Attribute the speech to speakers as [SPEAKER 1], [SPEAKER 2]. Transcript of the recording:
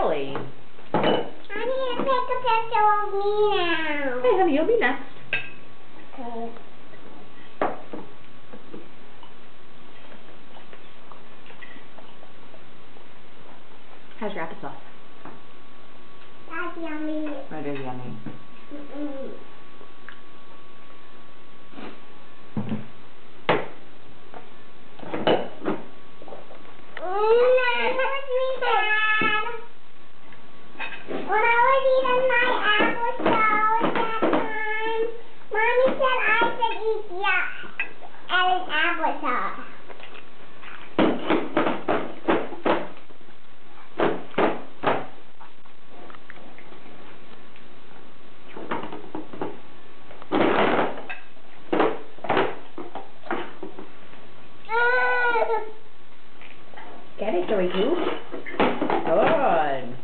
[SPEAKER 1] I need to take a picture of me now.
[SPEAKER 2] Hey, honey, you'll be next.
[SPEAKER 1] Okay.
[SPEAKER 2] How's your applesauce?
[SPEAKER 1] That's yummy.
[SPEAKER 2] That is yummy.
[SPEAKER 1] Mm -mm. and an avatar.
[SPEAKER 2] Get it, Joey Goo. Come on.